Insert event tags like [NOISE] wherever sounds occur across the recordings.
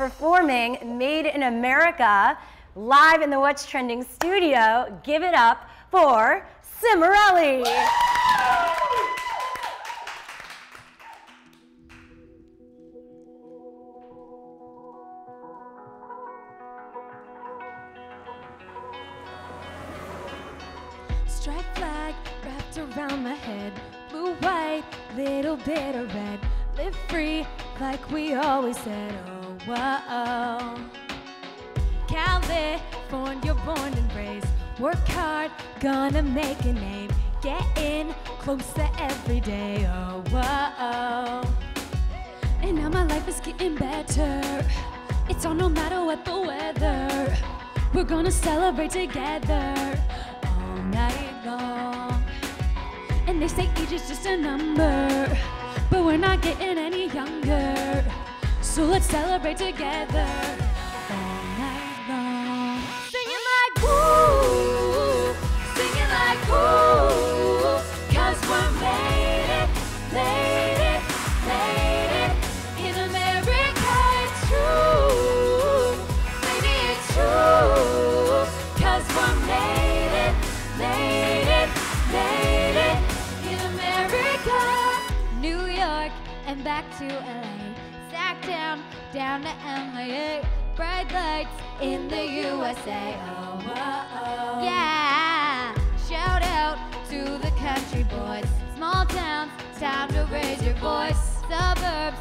performing Made in America live in the What's Trending studio. Give it up for Cimorelli. Striped flag wrapped around my head. Blue, white, little bit of red. Live free like we always said. Oh, whoa. California born and raised. Work hard, gonna make a name. Getting closer every day. Oh, whoa. And now my life is getting better. It's on no matter what the weather. We're gonna celebrate together all night long. And they say age is just a number, but we're not getting any younger. So let's celebrate together to LA. Sack down, down to LA. Bright lights in the USA. Oh, oh, oh. Yeah. Shout out to the country boys. Small towns, time to raise your voice. Suburbs,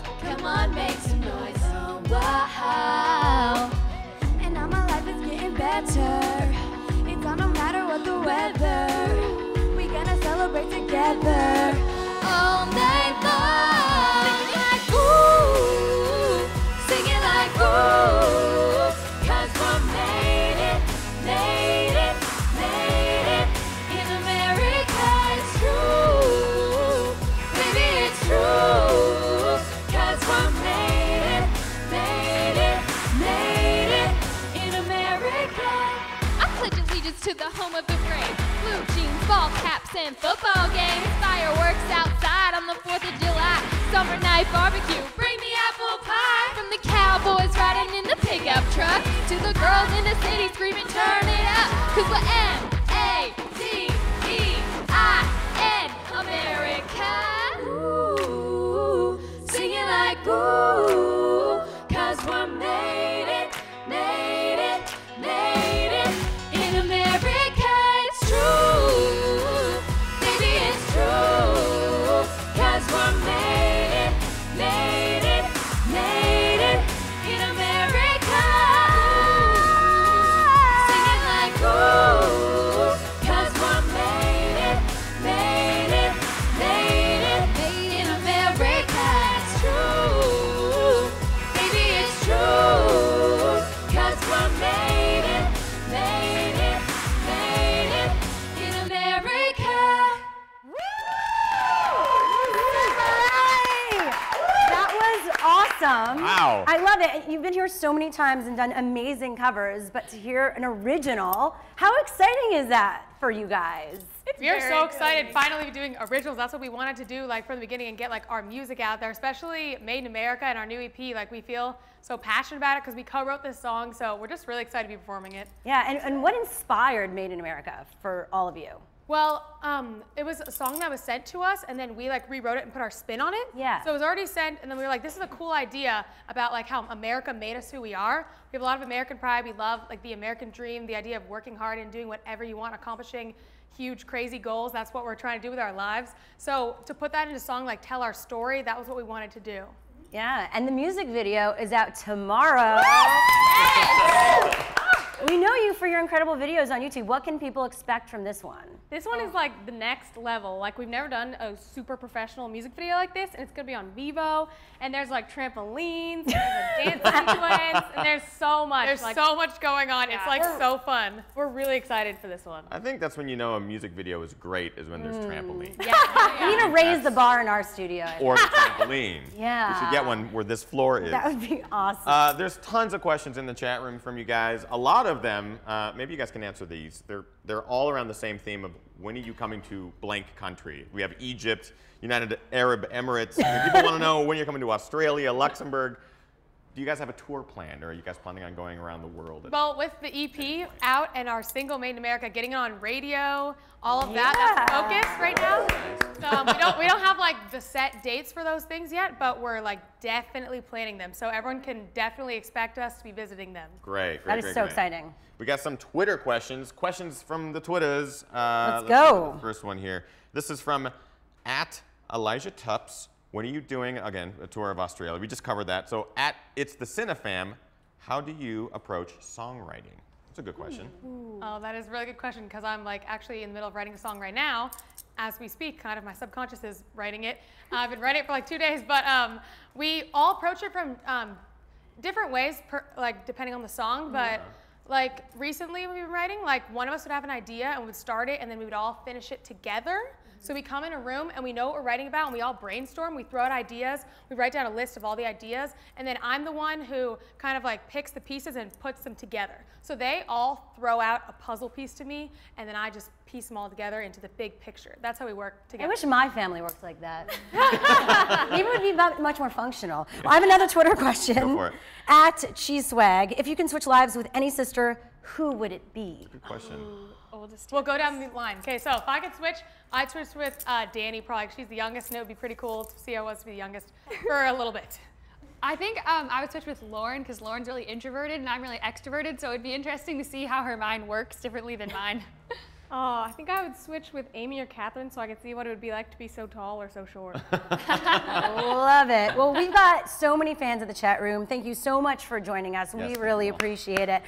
and football games. Fireworks outside on the 4th of July. Summer night barbecue. Bring the apple pie. From the cowboys riding in the pickup truck to the girls in the city screaming, turn it up. Cause we're M awesome. Wow. I love it. You've been here so many times and done amazing covers, but to hear an original, how exciting is that for you guys? We are so excited finally doing originals. That's what we wanted to do like from the beginning and get like our music out there, especially Made in America and our new EP. Like we feel so passionate about it because we co-wrote this song. So we're just really excited to be performing it. Yeah, and, and what inspired Made in America for all of you? Well, um, it was a song that was sent to us, and then we like rewrote it and put our spin on it. Yeah. So it was already sent, and then we were like, "This is a cool idea about like how America made us who we are. We have a lot of American pride. We love like the American dream, the idea of working hard and doing whatever you want, accomplishing huge, crazy goals. That's what we're trying to do with our lives. So to put that into a song, like tell our story, that was what we wanted to do. Yeah, and the music video is out tomorrow. We know you for your incredible videos on YouTube. What can people expect from this one? This one is like the next level. Like we've never done a super professional music video like this, and it's gonna be on VEVO. And there's like trampolines, and there's a [LAUGHS] dance sequence, and there's so much. There's like, so much going on. It's like We're- so fun. We're really excited for this one. I think that's when you know a music video is great is when there's trampoline. We need to raise the bar in our studio. Or the trampoline. [LAUGHS] Yeah. We should get one where this floor is. That would be awesome. Uh, there's tons of questions in the chat room from you guys. A lot of them, uh, maybe you guys can answer these. They're, they're all around the same theme of when are you coming to blank country? We have Egypt, United Arab Emirates. People want to know when you're coming to Australia, Luxembourg. Do you guys have a tour planned, or are you guys planning on going around the world? Well, with the EP out and our single Made in America, getting it on radio, all of that, that's the focus right now. So um, we don't we don't have like the set dates for those things yet, but we're like definitely planning them. So everyone can definitely expect us to be visiting them. Great, great, That is great, so great. exciting. We got some Twitter questions. Questions from the Twitters. Uh, Let's see go. the First one here. This is from at Elijah Tups. When are you doing again a tour of Australia? We just covered that. So at it's the CimFam. How do you approach songwriting? That's a good question. Oh, that is a really good question because I'm like actually in the middle of writing a song right now as we speak. Kind of my subconscious is writing it. Uh, I've been writing it for like two days, but um, we all approach it from um, different ways, per, like depending on the song. But like recently we've been writing, like one of us would have an idea and would start it, and then we would all finish it together. Mm-hmm. So we come in a room and we know what we're writing about, and we all brainstorm. We throw out ideas. We write down a list of all the ideas, and then I'm the one who kind of like picks the pieces and puts them together. So they all throw out a puzzle piece to me, and then I just piece them all together into the big picture. That's how we work together. I wish my family worked like that. [LAUGHS] Maybe it would be much more functional. Well, I have another Twitter question. Go for it. At Cheese Swag, if you can switch lives with any sister, who would it be? Good question. [GASPS] Oldest. We'll go down the line. Okay, so if I could switch, I'd switch with uh, Dani probably. 'cause She's the youngest, and it would be pretty cool to see how it was to be the youngest for a little bit. I think um, I would switch with Lauren because Lauren's really introverted and I'm really extroverted, so it'd be interesting to see how her mind works differently than mine. [LAUGHS] Oh, I think I would switch with Amy or Katherine so I could see what it would be like to be so tall or so short. [LAUGHS] Love it. Well, we've got so many fans in the chat room. Thank you so much for joining us. Yes, we really you appreciate it.